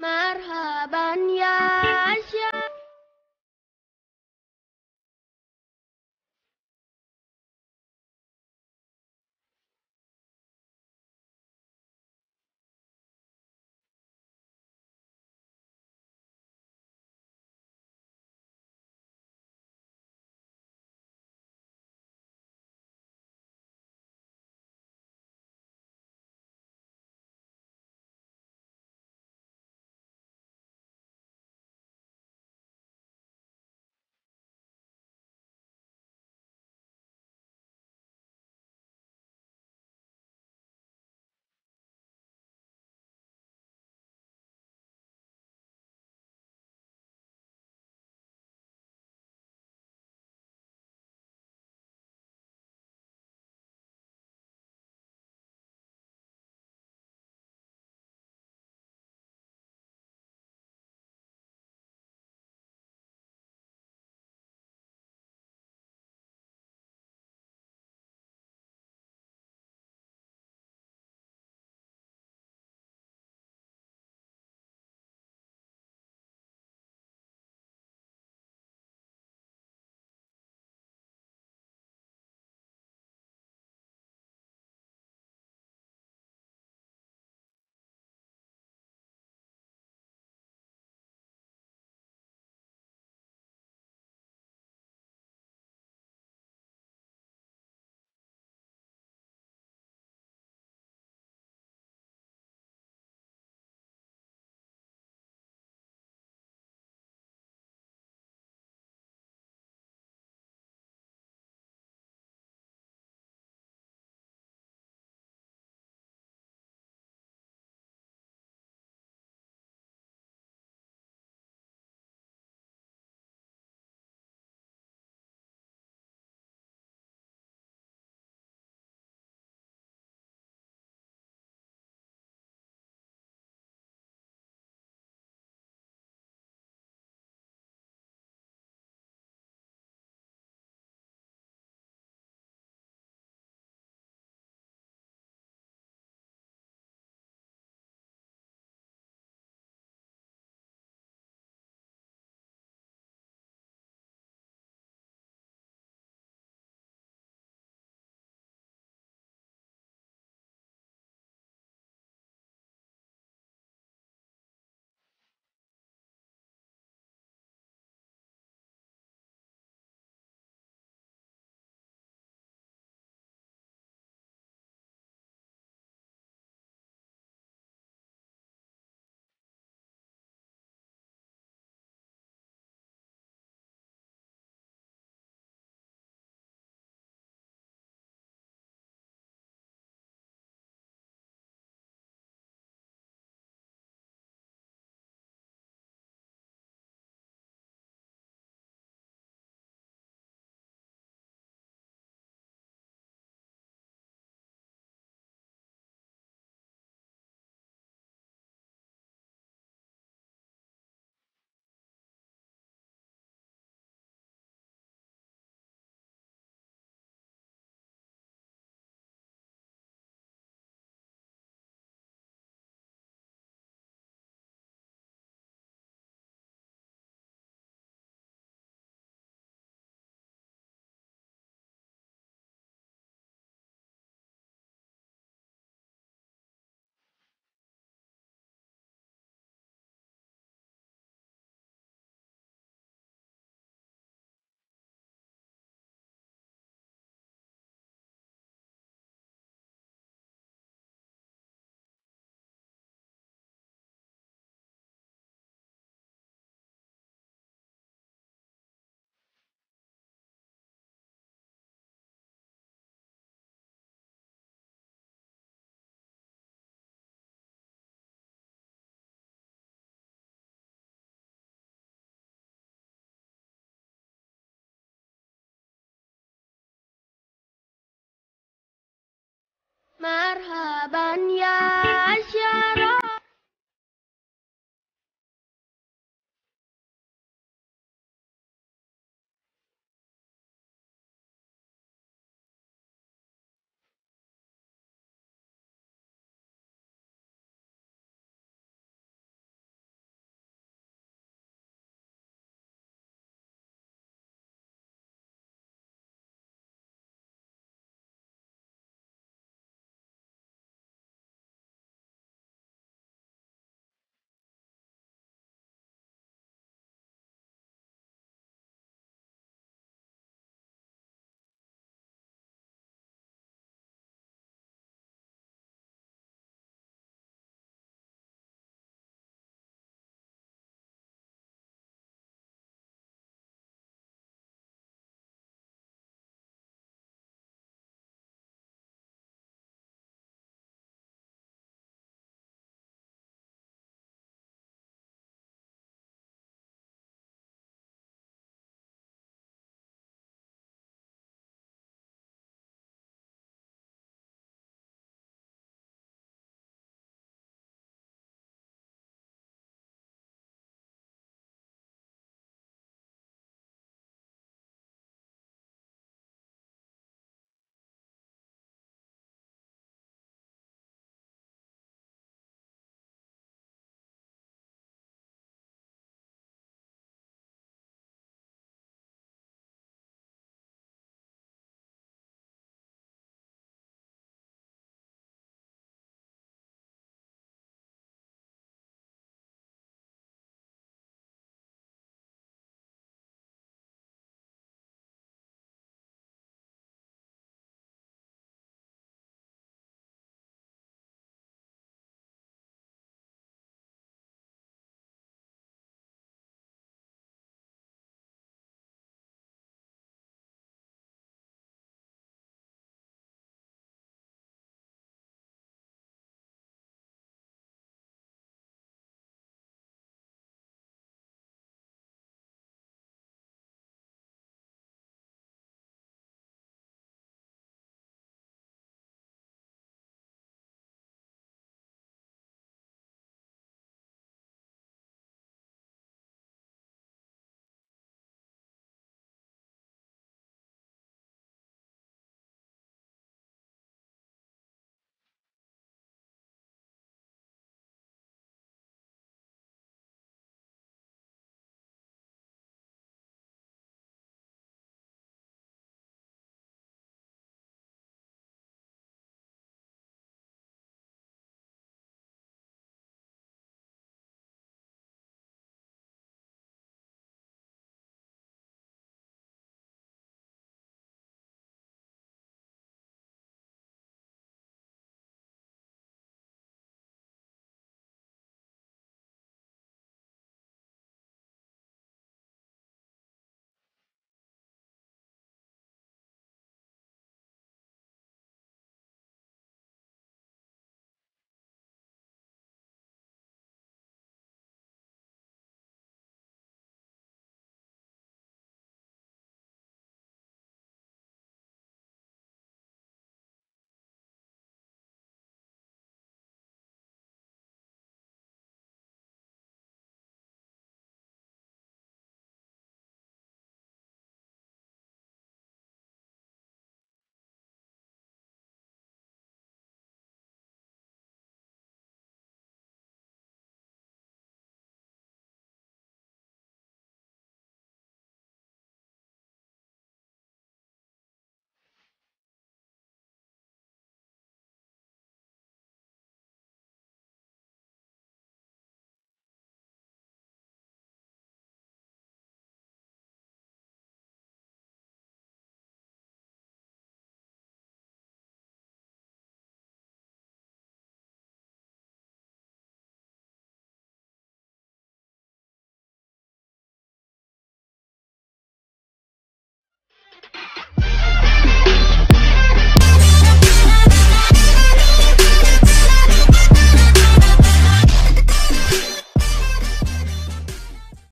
مرحبا يا مرحبا